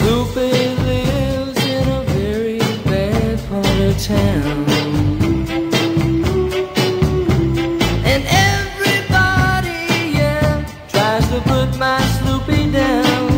Sloopy lives in a very bad part of town. And everybody, yeah, tries to put my Sloopy down.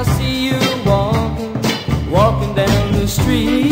I see you walking, walking down the street.